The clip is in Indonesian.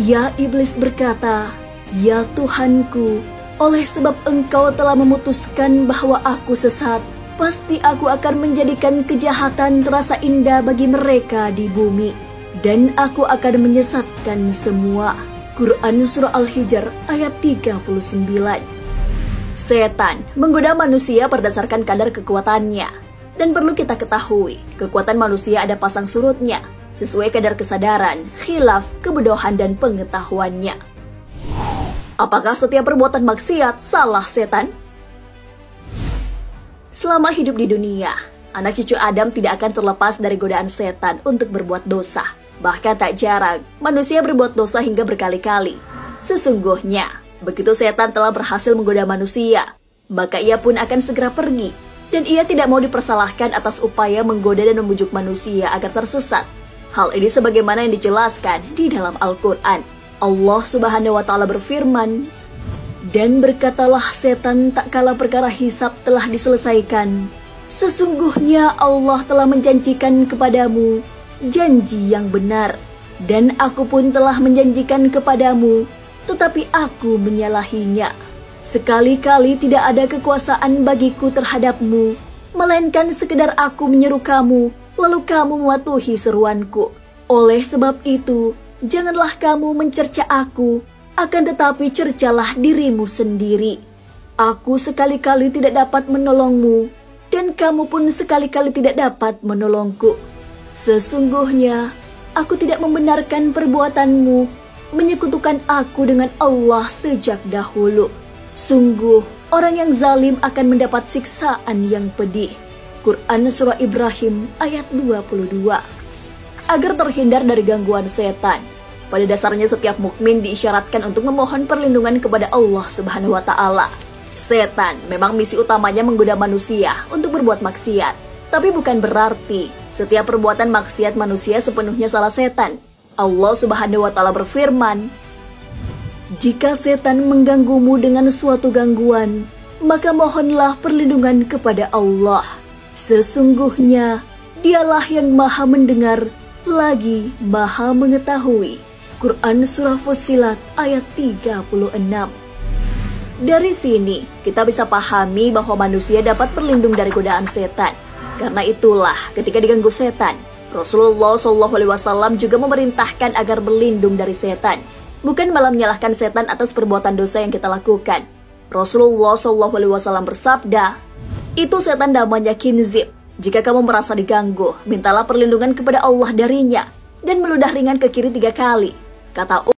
Ya iblis berkata, Ya Tuhanku, oleh sebab engkau telah memutuskan bahwa aku sesat, pasti aku akan menjadikan kejahatan terasa indah bagi mereka di bumi. Dan aku akan menyesatkan semua. Quran Surah Al-Hijr ayat 39 Setan menggoda manusia berdasarkan kadar kekuatannya. Dan perlu kita ketahui, kekuatan manusia ada pasang surutnya, sesuai kadar kesadaran, khilaf, kebodohan, dan pengetahuannya. Apakah setiap perbuatan maksiat salah setan? Selama hidup di dunia, anak cucu Adam tidak akan terlepas dari godaan setan untuk berbuat dosa. Bahkan tak jarang, manusia berbuat dosa hingga berkali-kali. Sesungguhnya, begitu setan telah berhasil menggoda manusia, maka ia pun akan segera pergi. Dan ia tidak mau dipersalahkan atas upaya menggoda dan membujuk manusia agar tersesat. Hal ini sebagaimana yang dijelaskan di dalam Al-Quran. Allah Subhanahu wa Ta'ala berfirman, "Dan berkatalah setan, tak kala perkara hisap telah diselesaikan, sesungguhnya Allah telah menjanjikan kepadamu janji yang benar, dan aku pun telah menjanjikan kepadamu, tetapi aku menyalahinya. Sekali-kali tidak ada kekuasaan bagiku terhadapmu, melainkan sekedar aku menyeru kamu, lalu kamu mematuhi seruanku. Oleh sebab itu, Janganlah kamu mencerca aku, akan tetapi cercalah dirimu sendiri. Aku sekali-kali tidak dapat menolongmu, dan kamu pun sekali-kali tidak dapat menolongku. Sesungguhnya, aku tidak membenarkan perbuatanmu menyekutukan aku dengan Allah sejak dahulu. Sungguh, orang yang zalim akan mendapat siksaan yang pedih. Quran Surah Ibrahim ayat 22 agar terhindar dari gangguan setan. Pada dasarnya setiap mukmin diisyaratkan untuk memohon perlindungan kepada Allah Subhanahu wa taala. Setan memang misi utamanya menggoda manusia untuk berbuat maksiat, tapi bukan berarti setiap perbuatan maksiat manusia sepenuhnya salah setan. Allah Subhanahu wa taala berfirman, "Jika setan mengganggumu dengan suatu gangguan, maka mohonlah perlindungan kepada Allah. Sesungguhnya Dialah yang Maha Mendengar lagi maha mengetahui. Quran Surah Fusilat ayat 36 Dari sini, kita bisa pahami bahwa manusia dapat berlindung dari godaan setan. Karena itulah, ketika diganggu setan, Rasulullah SAW juga memerintahkan agar berlindung dari setan. Bukan malah menyalahkan setan atas perbuatan dosa yang kita lakukan. Rasulullah SAW bersabda, itu setan namanya kinzib, jika kamu merasa diganggu, mintalah perlindungan kepada Allah darinya dan meludah ringan ke kiri tiga kali. Kata